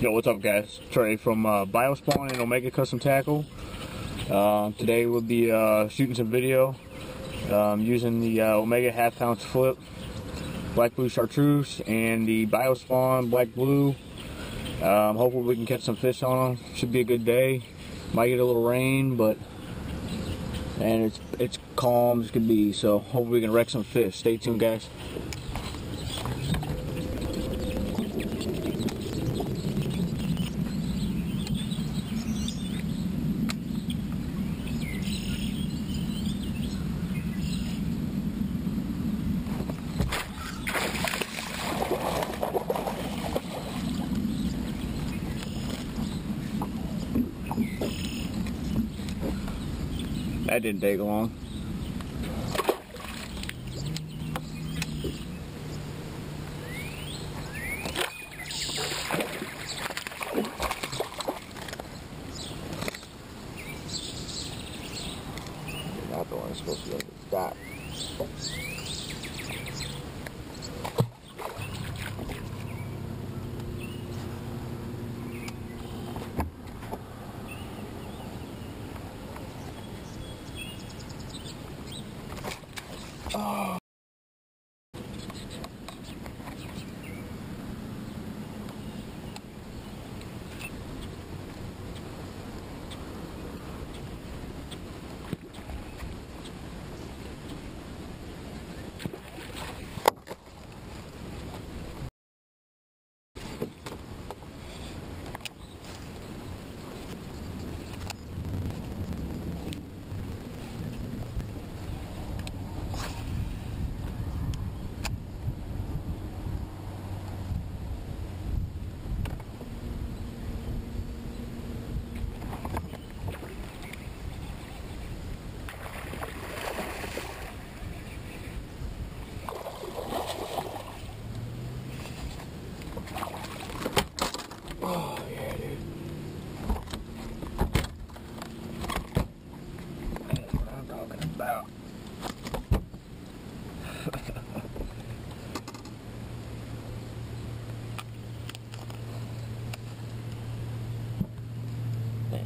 Yo, what's up, guys? Trey from uh, Biospawn and Omega Custom Tackle. Uh, today we'll be uh, shooting some video um, using the uh, Omega half ounce flip, black blue chartreuse, and the Biospawn black blue. Um, hopefully we can catch some fish on them. Should be a good day. Might get a little rain, but and it's it's calm as could be. So hopefully we can wreck some fish. Stay tuned, guys. That didn't take long. Not the one supposed to go to stop. Oh, yeah, dude. That's what I'm talking about. Man,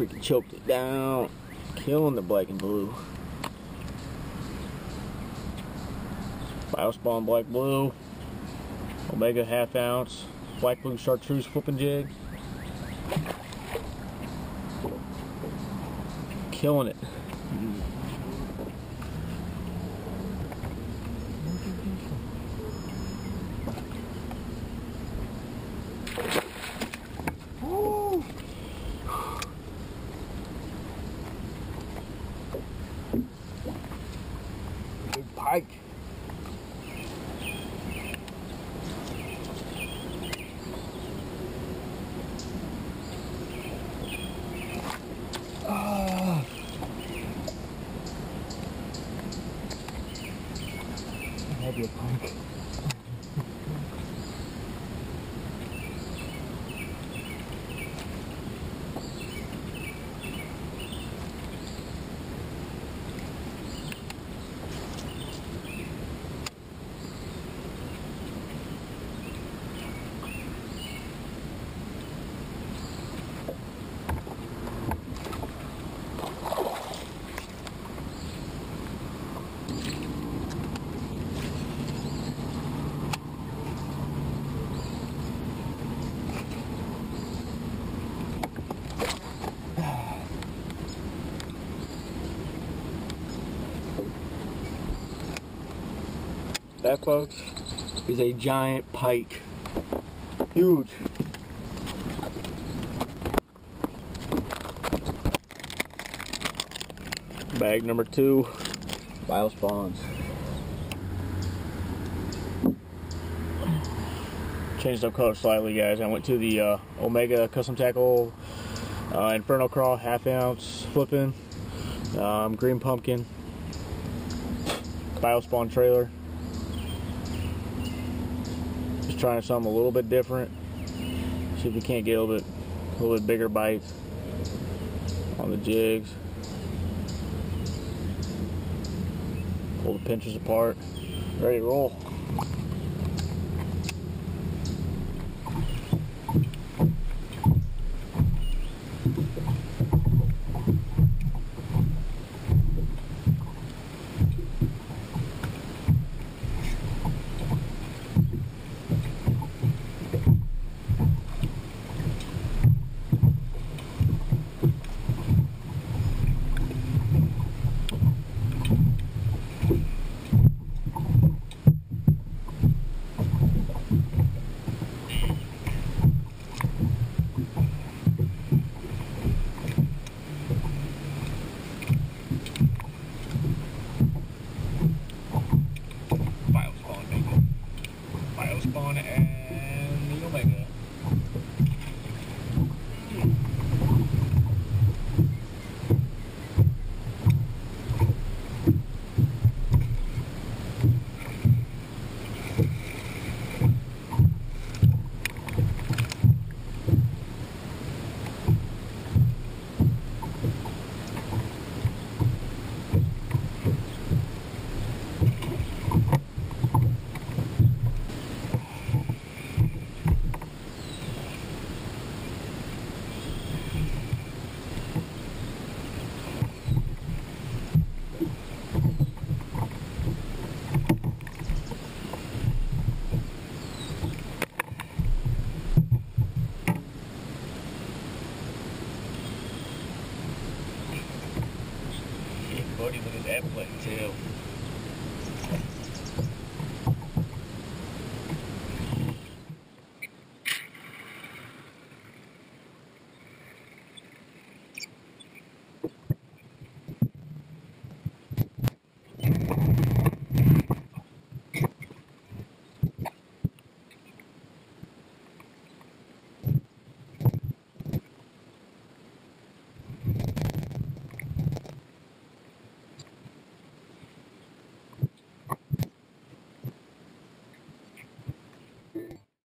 freaking choked it down. Killing the black and blue. Biospawn black blue. Omega half ounce. Black blue chartreuse flipping jig. Killing it. That folks is a giant pike. Huge. Bag number two, biospawns. Changed up color slightly, guys. I went to the uh, Omega Custom Tackle uh, Inferno Crawl half ounce flipping, um, green pumpkin, biospawn trailer. Trying something a little bit different. See if we can't get a little bit, a little bit bigger bites on the jigs. Pull the pinchers apart. Ready to roll. that way too.